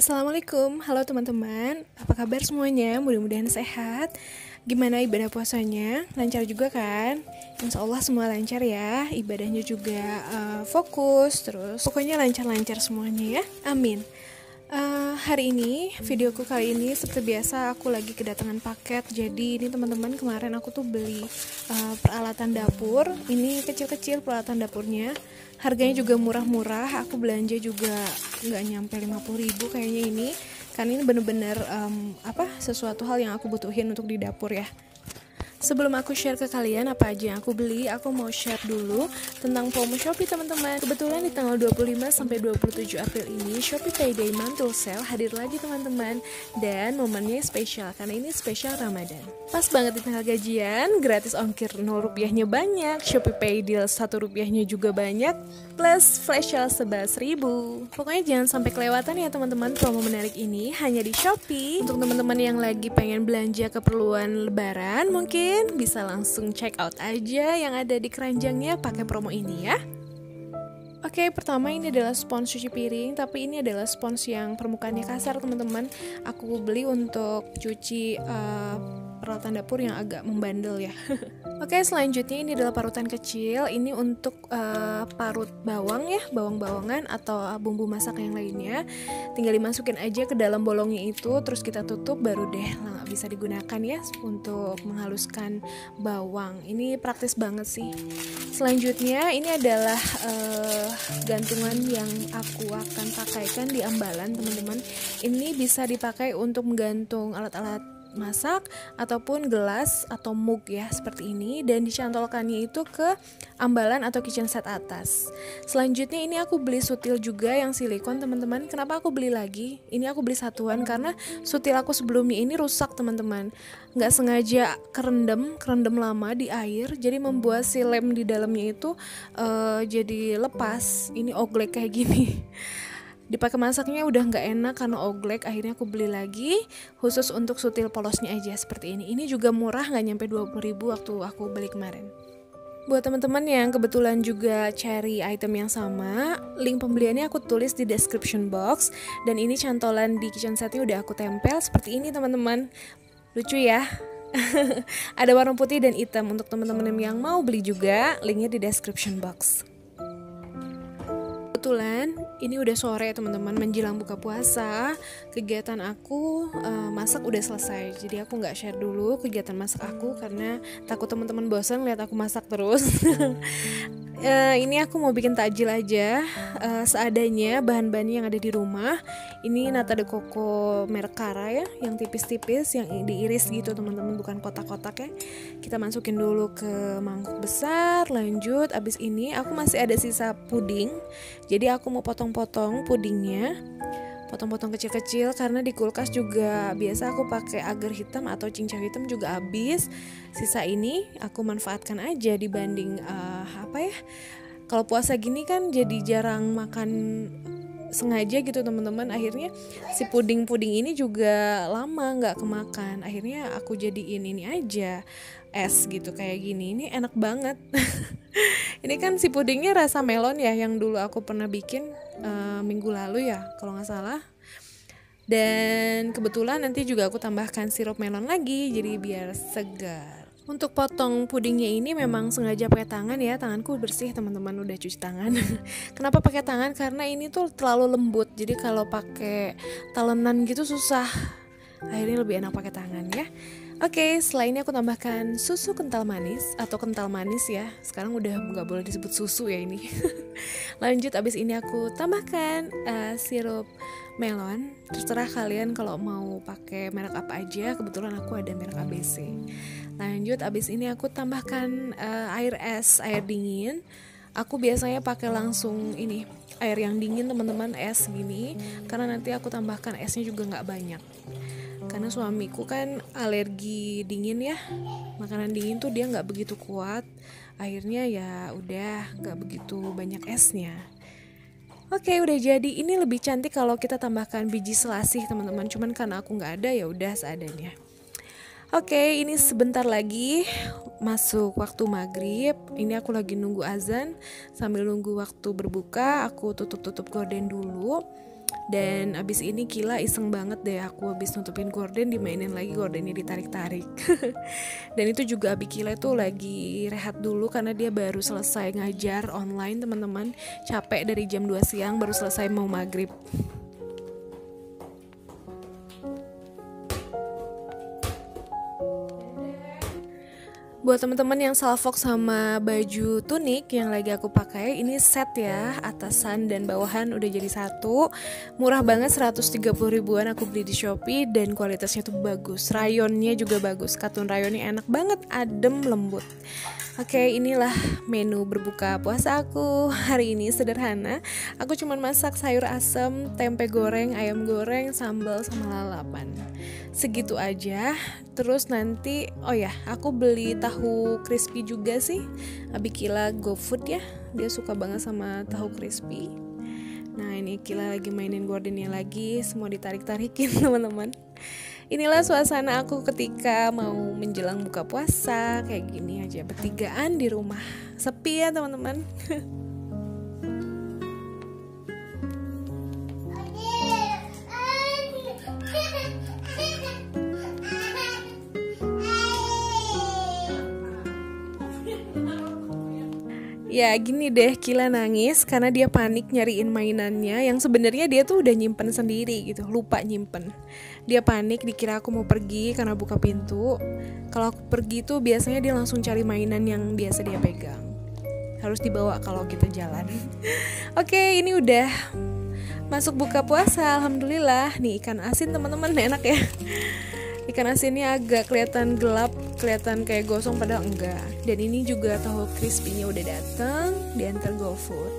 Assalamualaikum, halo teman-teman. Apa kabar semuanya? Mudah-mudahan sehat. Gimana ibadah puasanya? Lancar juga kan? Insya Allah semua lancar ya. Ibadahnya juga uh, fokus Terus. Pokoknya lancar-lancar semuanya ya. Amin Uh, hari ini videoku kali ini seperti biasa aku lagi kedatangan paket. Jadi ini teman-teman kemarin aku tuh beli uh, peralatan dapur. Ini kecil-kecil peralatan dapurnya. Harganya juga murah-murah. Aku belanja juga nggak nyampe 50 ribu kayaknya ini. Karena ini bener-bener um, apa sesuatu hal yang aku butuhin untuk di dapur ya Sebelum aku share ke kalian apa aja yang aku beli, aku mau share dulu tentang promo Shopee teman-teman. Kebetulan di tanggal 25 sampai 27 April ini Shopee Payday Mantul Sale hadir lagi teman-teman dan momennya spesial karena ini spesial Ramadan. Pas banget di tanggal gajian, gratis ongkir 0 rupiahnya banyak, Shopee Pay deal 1 rupiahnya juga banyak, plus flash sale 11 ribu. Pokoknya jangan sampai kelewatan ya teman-teman promo menarik ini hanya di Shopee. Untuk teman-teman yang lagi pengen belanja keperluan lebaran mungkin mungkin bisa langsung check out aja yang ada di keranjangnya pakai promo ini ya. Oke, pertama ini adalah spons cuci piring, tapi ini adalah spons yang permukaannya kasar, teman-teman. Aku beli untuk cuci uh, peralatan dapur yang agak membandel ya. Oke, selanjutnya ini adalah parutan kecil. Ini untuk uh, parut bawang ya, bawang-bawangan atau bumbu masak yang lainnya. Tinggal dimasukin aja ke dalam bolongnya itu, terus kita tutup baru deh lah bisa digunakan ya untuk menghaluskan bawang. Ini praktis banget sih. Selanjutnya ini adalah uh, gantungan yang aku akan pakaikan di ambalan, teman-teman. Ini bisa dipakai untuk menggantung alat-alat masak ataupun gelas atau mug ya seperti ini dan dicantolkannya itu ke ambalan atau kitchen set atas. Selanjutnya ini aku beli sutil juga yang silikon teman-teman. Kenapa aku beli lagi? Ini aku beli satuan karena sutil aku sebelumnya ini rusak teman-teman. Nggak sengaja kerendam, kerendam lama di air jadi membuat si lem di dalamnya itu uh, jadi lepas. Ini oglek kayak gini. dipakai masaknya udah nggak enak karena oglek akhirnya aku beli lagi khusus untuk sutil polosnya aja seperti ini ini juga murah nggak nyampe 20 ribu waktu aku beli kemarin Buat teman-teman yang kebetulan juga cari item yang sama, link pembeliannya aku tulis di description box dan ini cantolan di kitchen setnya udah aku tempel seperti ini teman-teman. Lucu ya? Ada warna putih dan hitam untuk teman-teman yang mau beli juga, linknya di description box. Kebetulan ini udah sore teman-teman menjelang buka puasa. Kegiatan aku uh, masak udah selesai. Jadi aku nggak share dulu kegiatan masak aku karena takut teman-teman bosan lihat aku masak terus uh, ini aku mau bikin takjil aja. Uh, seadanya bahan-bahannya yang ada di rumah. Ini nata de coco merek Kara ya yang tipis-tipis yang diiris gitu teman-teman. Bukan kotak-kotak ya. Kita masukin dulu ke mangkuk besar lanjut. Abis ini aku masih ada sisa puding. Jadi aku mau potong-potong pudingnya potong-potong kecil-kecil karena di kulkas juga biasa aku pakai agar hitam atau cincau hitam juga habis. Sisa ini aku manfaatkan aja dibanding uh, apa ya kalau puasa gini kan jadi jarang makan sengaja gitu teman-teman. Akhirnya si puding-puding ini juga lama nggak kemakan. Akhirnya aku jadiin ini aja es gitu kayak gini. Ini enak banget. Ini kan si pudingnya rasa melon ya yang dulu aku pernah bikin uh, minggu lalu ya kalau nggak salah. Dan kebetulan nanti juga aku tambahkan sirup melon lagi jadi biar segar. Untuk potong pudingnya ini memang sengaja pakai tangan ya. Tanganku bersih teman-teman udah cuci tangan. Kenapa pakai tangan? Karena ini tuh terlalu lembut jadi kalau pakai talenan gitu susah. Akhirnya lebih enak pakai tangan ya Oke, okay, setelah ini aku tambahkan susu kental manis atau kental manis ya. Sekarang udah nggak boleh disebut susu ya ini. Lanjut, abis ini aku tambahkan uh, sirup melon. Terserah kalian kalau mau pakai merek apa aja. Kebetulan aku ada merek ABC. Lanjut, abis ini aku tambahkan uh, air es, air dingin. Aku biasanya pakai langsung ini air yang dingin teman-teman es gini, karena nanti aku tambahkan esnya juga nggak banyak karena suamiku kan alergi dingin ya. Makanan dingin tuh dia nggak begitu kuat. Akhirnya ya udah nggak begitu banyak esnya. Oke udah jadi. Ini lebih cantik kalau kita tambahkan biji selasih teman-teman. Cuman karena aku nggak ada ya udah seadanya. Oke ini sebentar lagi masuk waktu maghrib. Ini aku lagi nunggu azan. Sambil nunggu waktu berbuka aku tutup-tutup gorden dulu dan abis ini gila iseng banget deh aku abis nutupin gorden dimainin lagi gordennya ditarik-tarik. Dan itu juga Abi Kila itu lagi rehat dulu karena dia baru selesai ngajar online teman-teman. Capek dari jam 2 siang baru selesai mau maghrib Buat teman-teman yang salfok sama baju tunik yang lagi aku pakai, ini set ya, atasan dan bawahan udah jadi satu. Murah banget 130 ribuan aku beli di Shopee dan kualitasnya tuh bagus. Rayonnya juga bagus. Katun rayonnya enak banget, adem, lembut. Oke, inilah menu berbuka puasa aku hari ini sederhana. Aku cuma masak sayur asem, tempe goreng, ayam goreng, sambal sama lalapan. Segitu aja. Terus nanti, oh ya, aku beli crispy juga sih. Abi Kila GoFood ya. Dia suka banget sama tahu crispy. Nah, ini Kila lagi mainin gordennya lagi, semua ditarik-tarikin teman-teman inilah suasana aku ketika mau menjelang buka puasa kayak gini aja bertigaan di rumah sepi ya teman-teman Ya gini deh Kila nangis karena dia panik nyariin mainannya yang sebenarnya dia tuh udah nyimpen sendiri gitu lupa nyimpen. Dia panik dikira aku mau pergi karena buka pintu. Kalau aku pergi tuh biasanya dia langsung cari mainan yang biasa dia pegang. Harus dibawa kalau kita jalan. Oke ini udah masuk buka puasa Alhamdulillah. Nih ikan asin teman-teman enak ya ikan asinnya agak kelihatan gelap kelihatan kayak gosong padahal enggak. Dan ini juga tahu crispy-nya udah datang diantar GoFood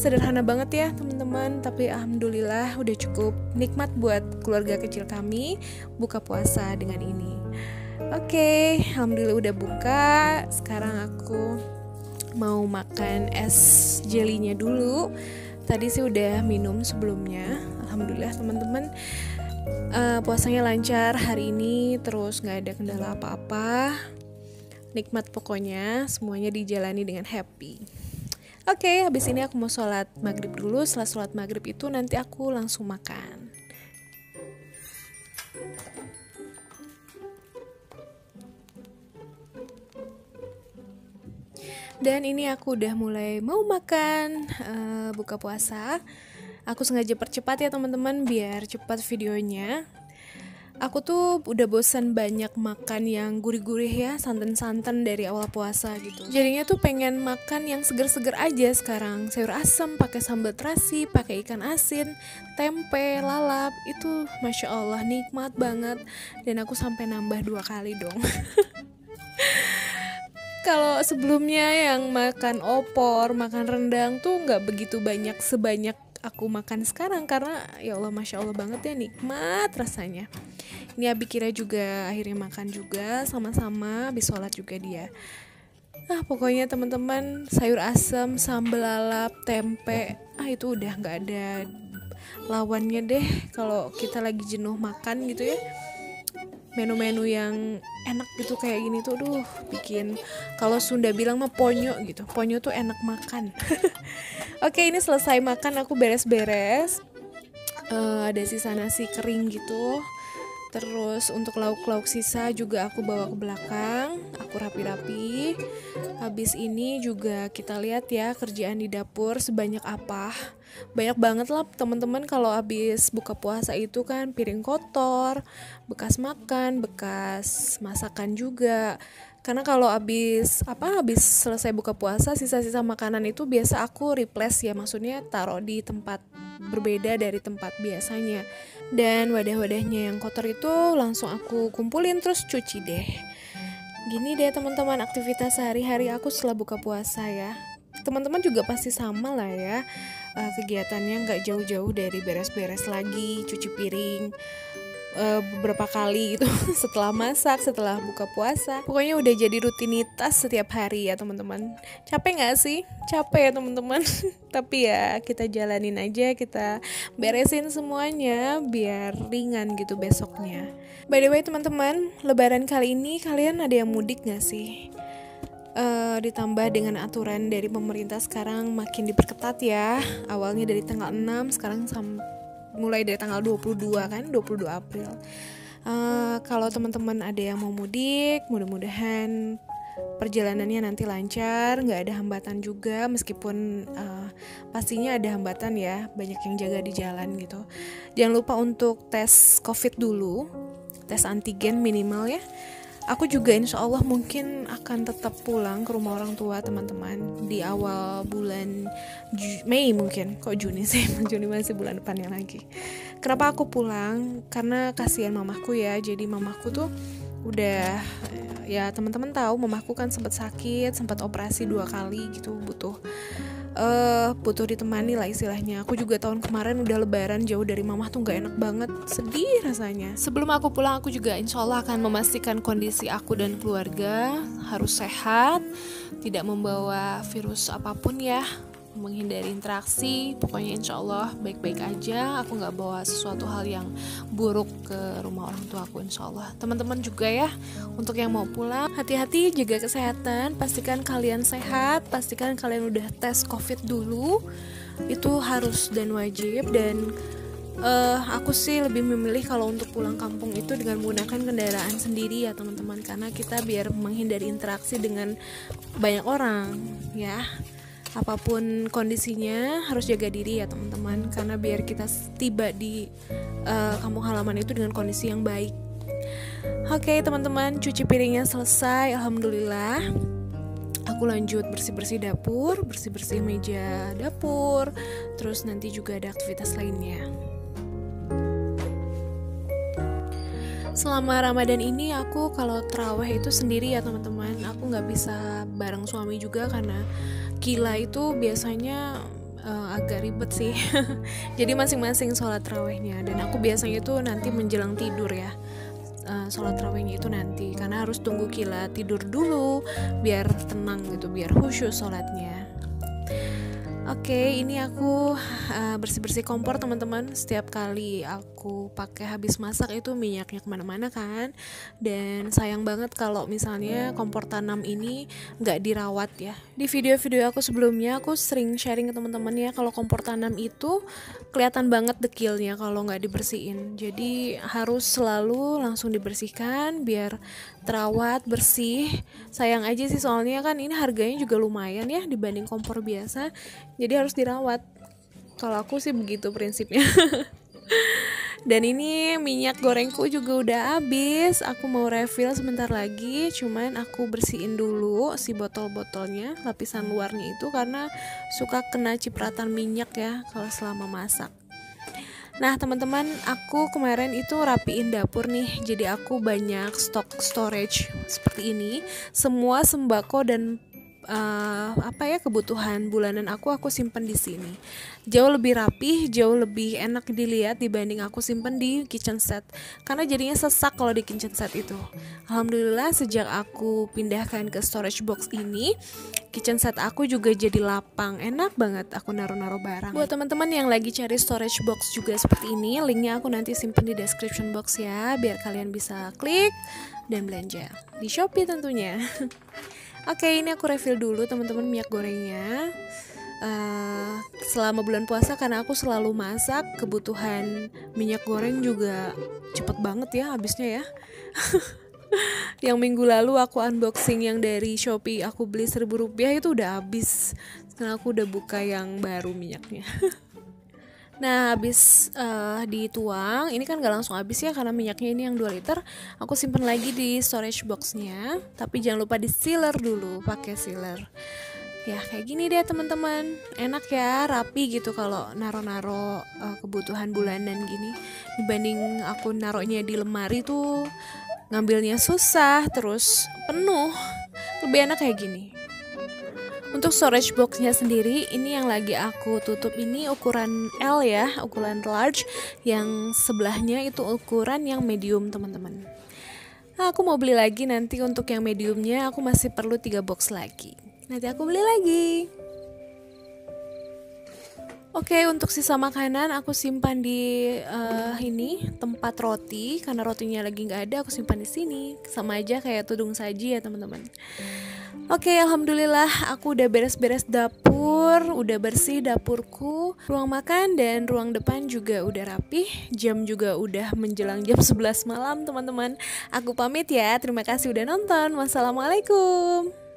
sederhana banget ya teman-teman. Tapi alhamdulillah udah cukup nikmat buat keluarga kecil kami buka puasa dengan ini. Oke okay, alhamdulillah udah buka. Sekarang aku mau makan es jelinya dulu. Tadi sih udah minum sebelumnya. Alhamdulillah teman-teman uh, puasanya lancar hari ini terus nggak ada kendala apa-apa nikmat pokoknya semuanya dijalani dengan happy Oke, okay, habis ini aku mau sholat maghrib dulu. Setelah sholat maghrib itu nanti aku langsung makan. Dan ini aku udah mulai mau makan uh, buka puasa. Aku sengaja percepat ya teman-teman biar cepat videonya. Aku tuh udah bosan banyak makan yang gurih-gurih ya, santan-santan dari awal puasa gitu. Jadinya tuh pengen makan yang seger-seger aja sekarang. Sayur asam, pakai sambal terasi, pakai ikan asin, tempe, lalap, itu masya Allah nikmat banget. Dan aku sampai nambah dua kali dong. Kalau sebelumnya yang makan opor, makan rendang tuh nggak begitu banyak sebanyak aku makan sekarang karena ya Allah masya Allah banget ya nikmat rasanya. Ini Abi kira juga akhirnya makan juga sama-sama habis sholat juga dia. Nah pokoknya teman-teman sayur asam sambal lalap tempe ah itu udah nggak ada lawannya deh kalau kita lagi jenuh makan gitu ya. Menu-menu yang enak gitu kayak gini tuh duh bikin kalau Sunda bilang mah ponyo gitu. Ponyo tuh enak makan oke ini selesai makan aku beres-beres uh, ada sisa nasi kering gitu Terus untuk lauk-lauk sisa juga aku bawa ke belakang, aku rapi-rapi. Habis ini juga kita lihat ya kerjaan di dapur sebanyak apa. Banyak banget lah teman-teman kalau habis buka puasa itu kan piring kotor, bekas makan, bekas masakan juga. Karena kalau habis apa habis selesai buka puasa sisa-sisa makanan itu biasa aku replace ya. Maksudnya taruh di tempat berbeda dari tempat biasanya. Dan wadah-wadahnya yang kotor itu langsung aku kumpulin terus cuci deh. Gini deh teman-teman aktivitas sehari-hari aku setelah buka puasa ya. Teman-teman juga pasti sama lah ya uh, kegiatannya nggak jauh-jauh dari beres-beres lagi cuci piring uh, beberapa kali gitu. Setelah masak setelah buka puasa. Pokoknya udah jadi rutinitas setiap hari ya teman-teman. Capek nggak sih? Capek ya teman-teman. Tapi ya kita jalanin aja kita beresin semuanya biar ringan gitu besoknya. By the way teman-teman lebaran kali ini kalian ada yang mudik nggak sih? Uh, ditambah dengan aturan dari pemerintah sekarang makin diperketat ya. Awalnya dari tanggal 6 sekarang sampai mulai dari tanggal 22 kan 22 April uh, kalau teman-teman ada yang mau mudik mudah-mudahan perjalanannya nanti lancar, nggak ada hambatan juga meskipun uh, pastinya ada hambatan ya, banyak yang jaga di jalan gitu. Jangan lupa untuk tes COVID dulu, tes antigen minimal ya. Aku juga insya Allah mungkin akan tetap pulang ke rumah orang tua teman-teman di awal bulan Ju Mei mungkin kok Juni sih Juni masih bulan depannya lagi. Kenapa aku pulang? Karena kasihan mamaku ya. Jadi mamaku tuh udah ya teman-teman tahu mamaku kan sempat sakit sempat operasi dua kali gitu butuh uh, butuh ditemani lah istilahnya. Aku juga tahun kemarin udah lebaran jauh dari mama tuh nggak enak banget. Sedih rasanya. Sebelum aku pulang aku juga insya Allah akan memastikan kondisi aku dan keluarga harus sehat tidak membawa virus apa pun ya menghindari interaksi. Pokoknya insya Allah baik-baik aja. Aku nggak bawa sesuatu hal yang buruk ke rumah orang tua aku insya Allah. Teman-teman juga ya untuk yang mau pulang hati-hati jaga kesehatan. Pastikan kalian sehat pastikan kalian udah tes covid dulu. Itu harus dan wajib. Dan uh, aku sih lebih memilih kalau untuk pulang kampung itu dengan menggunakan kendaraan sendiri ya teman-teman. Karena kita biar menghindari interaksi dengan banyak orang ya apa pun kondisinya harus jaga diri ya teman-teman karena biar kita tiba di uh, kampung halaman itu dengan kondisi yang baik. Oke okay, teman-teman cuci piringnya selesai alhamdulillah. Aku lanjut bersih-bersih dapur, bersih-bersih meja dapur, terus nanti juga ada aktivitas lainnya. Selama Ramadan ini aku kalau terawih itu sendiri ya teman-teman. Aku nggak bisa bareng suami juga karena gila itu biasanya uh, agak ribet sih. Jadi masing-masing sholat terawihnya dan aku biasanya itu nanti menjelang tidur ya. Uh, sholat terawihnya itu nanti. Karena harus tunggu kila tidur dulu biar tenang gitu biar khusyuk sholatnya Oke, okay, ini aku uh, bersih-bersih kompor teman-teman. Setiap kali aku pakai habis masak itu minyaknya ke mana-mana kan. Dan sayang banget kalau misalnya kompor tanam ini nggak dirawat ya. Di video-video aku sebelumnya aku sering sharing ke teman-teman ya kalau kompor tanam itu kelihatan banget dekilnya kalau nggak dibersihin. Jadi harus selalu langsung dibersihkan biar terawat bersih. Sayang aja sih soalnya kan ini harganya juga lumayan ya dibanding kompor biasa. Jadi harus dirawat. Kalau aku sih begitu prinsipnya. Dan ini minyak gorengku juga udah habis. Aku mau refill sebentar lagi. Cuman aku bersihin dulu si botol-botolnya lapisan luarnya itu karena suka kena cipratan minyak ya kalau selama masak Nah teman-teman aku kemarin itu rapiin dapur nih. Jadi aku banyak stok storage seperti ini. Semua sembako dan uh, apa ya kebutuhan bulanan aku aku simpen di sini. Jauh lebih rapih jauh lebih enak dilihat dibanding aku simpen di kitchen set. Karena jadinya sesak kalau di kitchen set itu. Alhamdulillah sejak aku pindahkan ke storage box ini kitchen set aku juga jadi lapang. Enak banget aku naruh-naruh barang. Buat teman-teman yang lagi cari storage box juga seperti ini linknya aku nanti simpen di description box ya biar kalian bisa klik dan belanja. Di Shopee tentunya Oke, ini aku refill dulu teman-teman minyak gorengnya. Uh, selama bulan puasa karena aku selalu masak, kebutuhan minyak goreng juga cepet banget ya habisnya ya. yang minggu lalu aku unboxing yang dari Shopee aku beli seribu rupiah itu udah habis. Karena aku udah buka yang baru minyaknya. Nah, habis uh, dituang, ini kan gak langsung habis ya karena minyaknya ini yang 2 liter. Aku simpen lagi di storage boxnya, tapi jangan lupa di sealer dulu, pakai sealer. Ya, kayak gini deh teman-teman. Enak ya, rapi gitu kalau naro-naro uh, kebutuhan bulanan gini. Dibanding aku naruhnya di lemari tuh ngambilnya susah, terus penuh. Lebih enak kayak gini. Untuk storage boxnya sendiri, ini yang lagi aku tutup ini ukuran L ya, ukuran large. Yang sebelahnya itu ukuran yang medium teman-teman. Nah, aku mau beli lagi nanti untuk yang mediumnya aku masih perlu 3 box lagi. Nanti aku beli lagi. Oke, untuk sisa makanan aku simpan di uh, ini tempat roti karena rotinya lagi nggak ada, aku simpan di sini. Sama aja kayak tudung saji ya teman-teman. Oke, alhamdulillah aku udah beres-beres dapur, udah bersih dapurku, ruang makan dan ruang depan juga udah rapih. Jam juga udah menjelang jam 11 malam, teman-teman. Aku pamit ya. Terima kasih udah nonton. Wassalamualaikum.